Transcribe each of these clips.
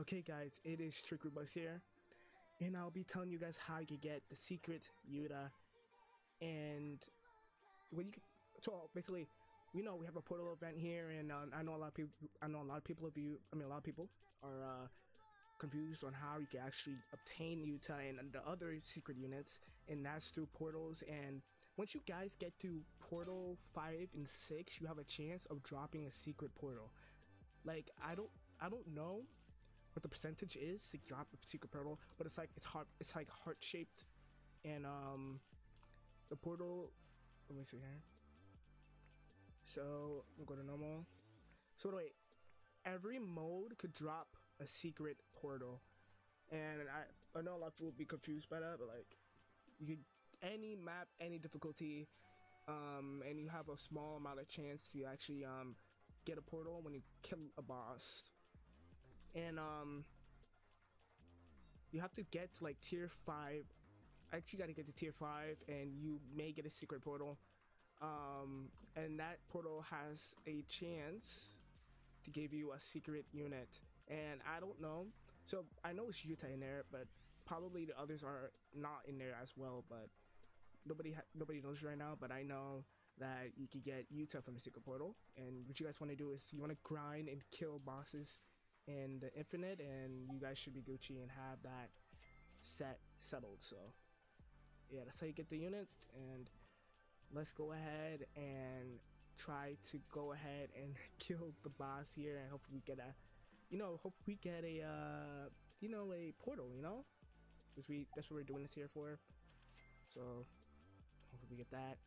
Okay guys, it is Trickery Bus here, and I'll be telling you guys how you can get the secret Yuta, and when you so basically, you know we have a portal event here, and um, I know a lot of people, I know a lot of people of you, I mean a lot of people are uh, confused on how you can actually obtain Yuta and the other secret units, and that's through portals. And once you guys get to portal five and six, you have a chance of dropping a secret portal. Like I don't, I don't know what the percentage is to drop a secret portal, but it's like it's heart it's like heart shaped, and um, the portal. Let me see here. So we'll go to normal. So wait, every mode could drop a secret portal, and I I know a lot of people will be confused by that, but like you could any map, any difficulty, um, and you have a small amount of chance to actually um get a portal when you kill a boss and um you have to get to like tier 5 I actually got to get to tier 5 and you may get a secret portal. Um and that portal has a chance to give you a secret unit. And i don't know. So i know it's yuta in there but probably the others are not in there as well but nobody nobody knows right now but i know that you can get yuta from the secret portal. And what you guys want to do is you want to grind and kill bosses in the infinite and you guys should be gucci and have that set settled so. Yeah that's how you get the units and let's go ahead and try to go ahead and kill the boss here and hopefully we get a you know hope we get a uh you know a portal you know? Because we that's what we're doing this here for. So hopefully we get that.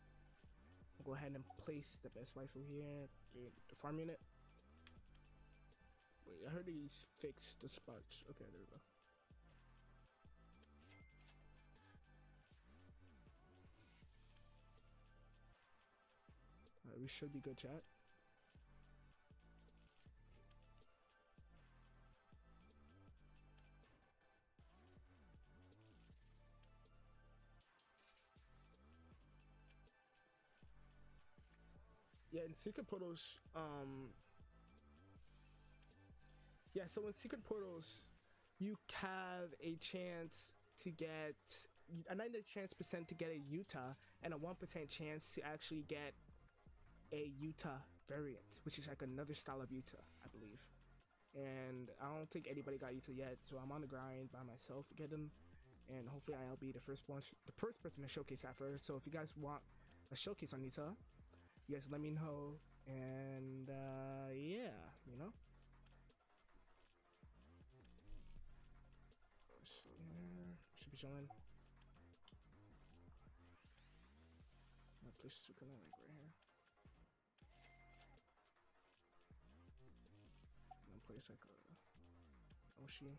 We'll go ahead and place the best waifu here the farm unit Wait, I heard he fixed the sparks. Okay, there we go. Alright, we should be good, chat. Yeah, in Secret Portals, um, yeah so in secret portals you have a chance to get a 90 chance percent to get a Yuta and a 1% chance to actually get a Yuta variant which is like another style of Yuta, I believe. And I don't think anybody got Yuta yet so I'm on the grind by myself to get them. And hopefully I'll be the first one the first person to showcase that first. So if you guys want a showcase on Yuta, you guys let me know. And uh, yeah you know should be showing. My place to connect like right here. And place like a Oshi.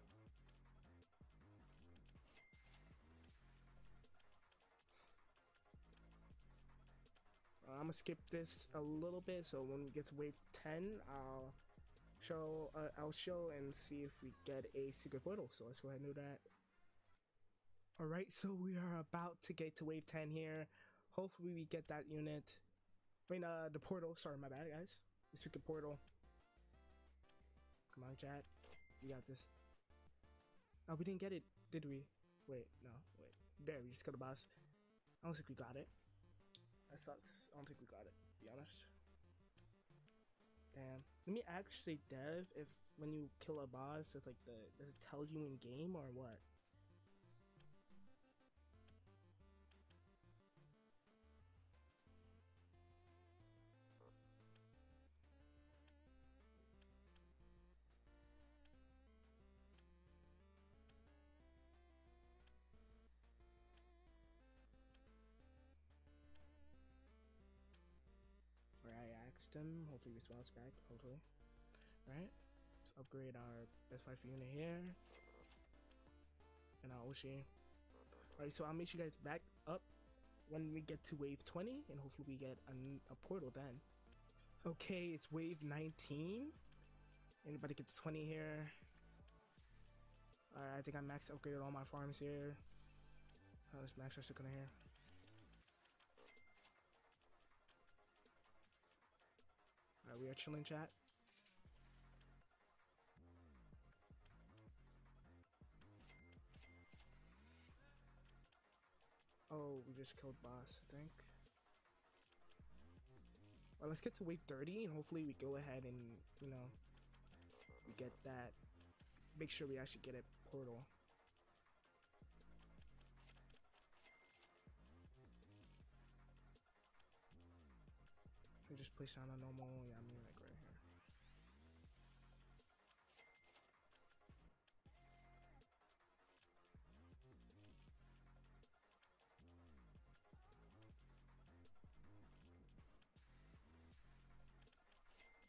Uh, I'm gonna skip this a little bit so when we get to wave 10 I'll show uh, I'll show and see if we get a secret portal so let's go ahead and do that all right so we are about to get to wave 10 here. Hopefully we get that unit. I mean uh the portal sorry my bad guys. The secret portal. Come on chat. We got this. Oh we didn't get it did we? Wait no wait. There we just got a boss. I don't think we got it. That sucks. I don't think we got it to be honest. Damn. Let me actually dev if when you kill a boss, it's like the does it tell you in game or what? Him. Hopefully he responds back, hopefully. Right? Let's upgrade our best waifu unit here. And our Oshi. Alright, so I'll meet you guys back up when we get to wave 20 and hopefully we get a, a portal then. Okay, it's wave 19. Anybody gets 20 here? Alright, I think I max upgraded all my farms here. Oh, let's max our second here. Uh, we are chilling chat. Oh, we just killed boss, I think. Well, let's get to wave 30 and hopefully we go ahead and, you know, we get that. Make sure we actually get it portal. I just place down a normal, yeah, I mean like right here.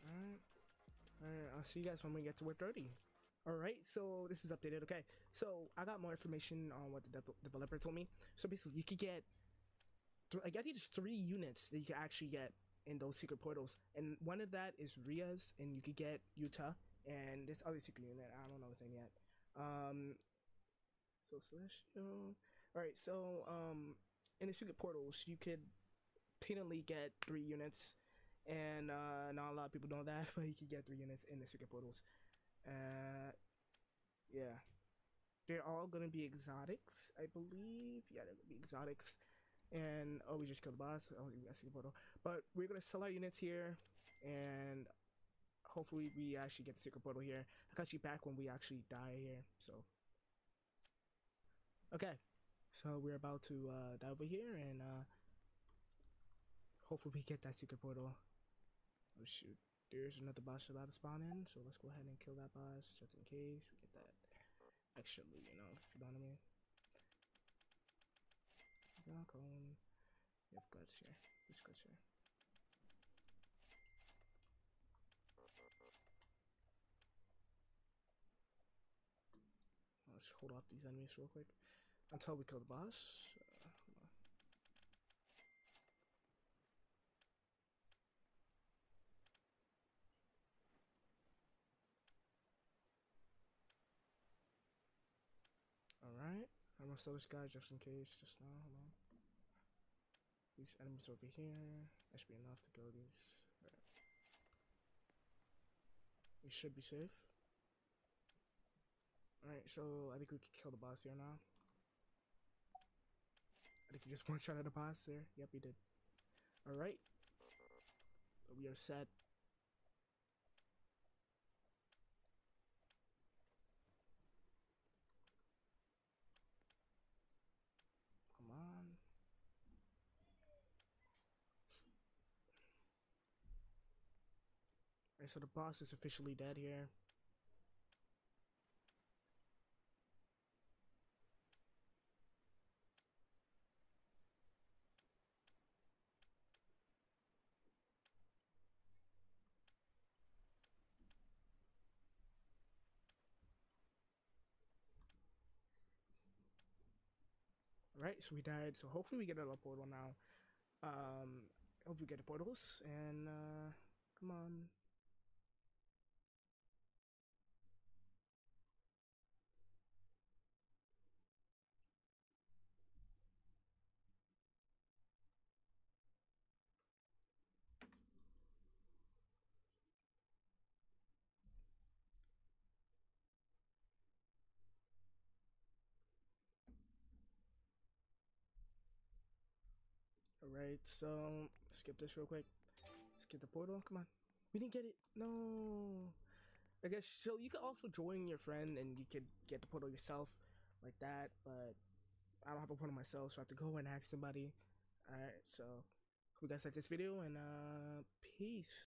Alright. Alright, I'll see you guys when we get to wave 30. Alright, so this is updated. Okay, so I got more information on what the dev- developer told me. So basically, you could get, th- I guess there's three units that you can actually get in those secret portals, and one of that is Ria's, and you could get Yuta, and this other secret unit, I don't know its name yet. Um, so Celestial. Alright, so um, in the secret portals, you could penally get three units and uh, not a lot of people know that, but you could get three units in the secret portals. Uh, yeah, they're all gonna be exotics, I believe. Yeah, they're gonna be exotics. And oh, we just killed the boss. Oh, we got portal, but we're gonna sell our units here, and hopefully we actually get the secret portal here. I got you back when we actually die here. So, okay, so we're about to uh, die over here, and uh, hopefully we get that secret portal. Oh shoot. There's another boss about to spawn in, so let's go ahead and kill that boss just in case we get that extra loot, you know, if you know what I mean. Let's hold off these enemies real quick until we kill the boss. Uh, hold on. Alright, I'm gonna sell this guy just in case, just now, hold on. These enemies over here, that should be enough to kill these. Alright. We should be safe. Alright, so I think we could kill the boss here now. I think we just one shot at the boss there. Yep, we did. Alright. We are set. Come on. Alright, so the boss is officially dead here. Alright, so we died. So hopefully we get a portal now. Um, hope we get the portals and uh, come on. Alright, so skip this real quick. Skip the portal. Come on. We didn't get it. No. I guess so. You could also join your friend and you could get the portal yourself like that, but I don't have a portal myself, so I have to go and ask somebody. Alright, so hope you guys like this video and uh peace.